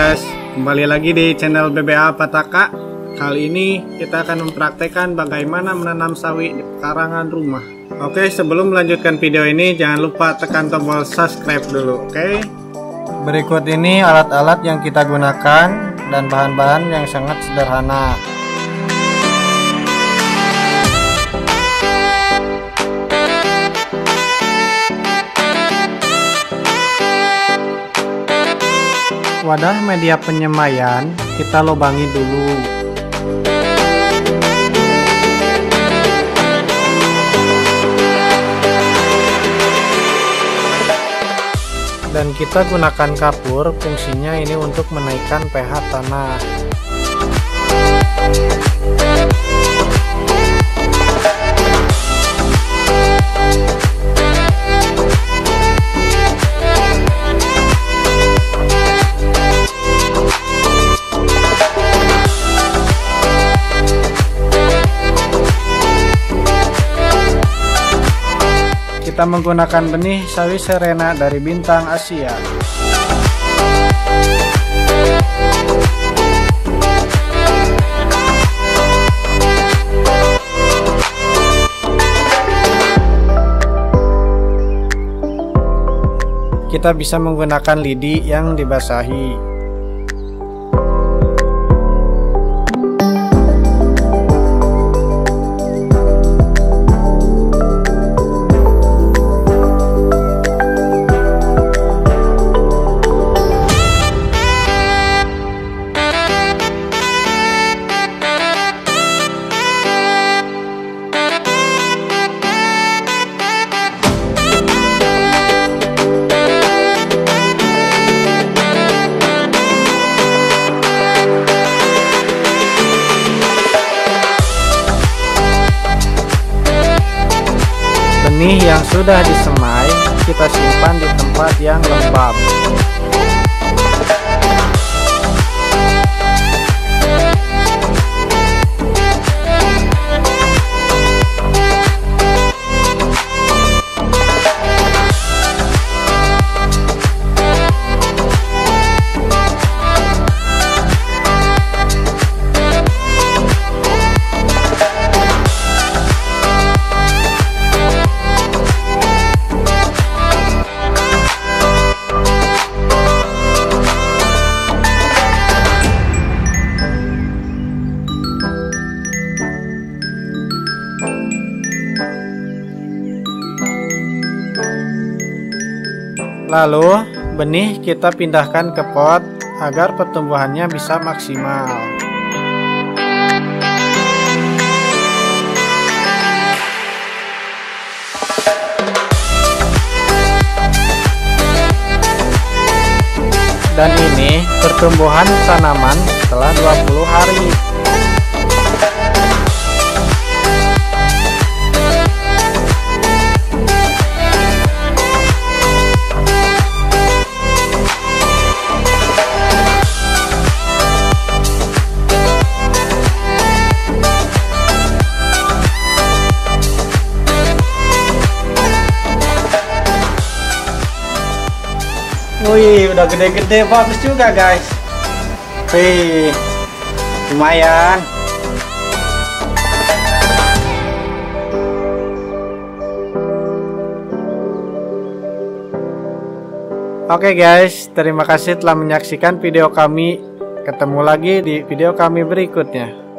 Kembali lagi di channel BBA Pataka. Kali ini kita akan mempraktekkan bagaimana menanam sawi di pekarangan rumah. Oke, sebelum melanjutkan video ini jangan lupa tekan tombol subscribe dulu, oke? Berikut ini alat-alat yang kita gunakan dan bahan-bahan yang sangat sederhana. Wadah media penyemaian kita lubangi dulu. Dan kita gunakan kapur, fungsinya ini untuk menaikkan pH tanah. Kita menggunakan benih sawi serena dari bintang Asia. Kita bisa menggunakan lidi yang dibasahi. Benih yang sudah disemai kita simpan di tempat yang lembab Lalu, benih kita pindahkan ke pot agar pertumbuhannya bisa maksimal. Dan ini pertumbuhan tanaman setelah 20 hari. Udah gede-gede bagus juga guys. Wih, lumayan. Oke okay guys, terima kasih telah menyaksikan video kami. Ketemu lagi di video kami berikutnya.